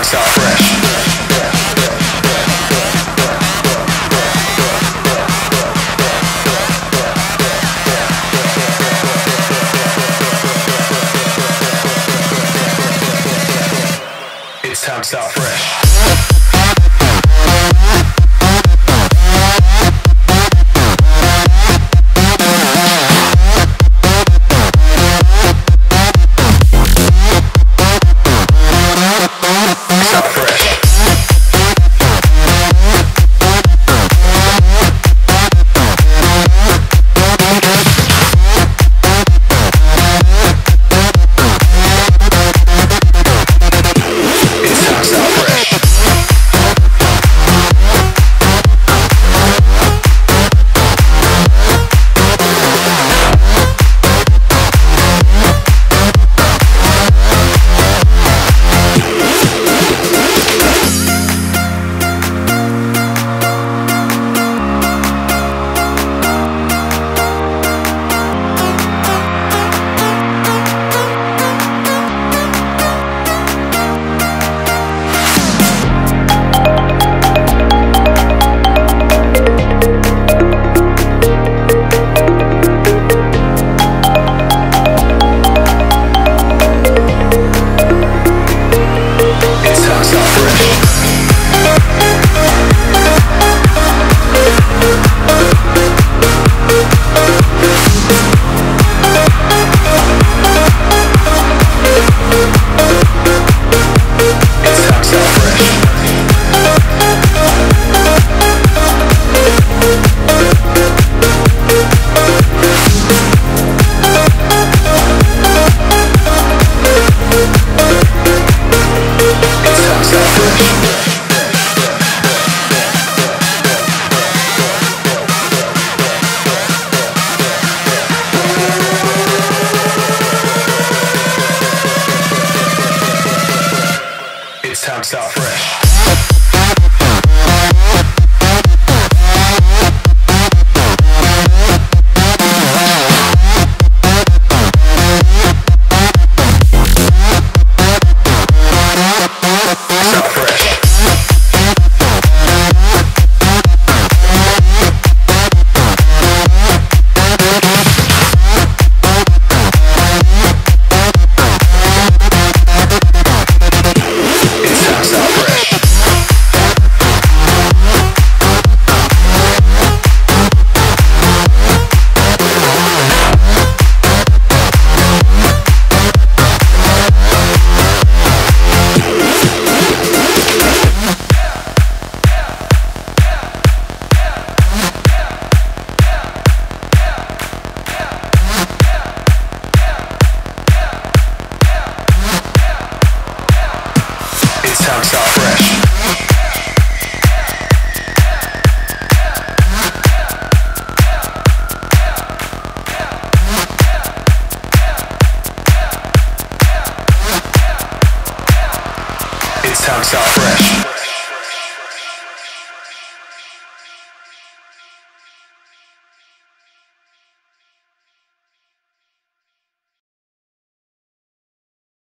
It's time to start fresh. It's time to fresh. sounds fresh.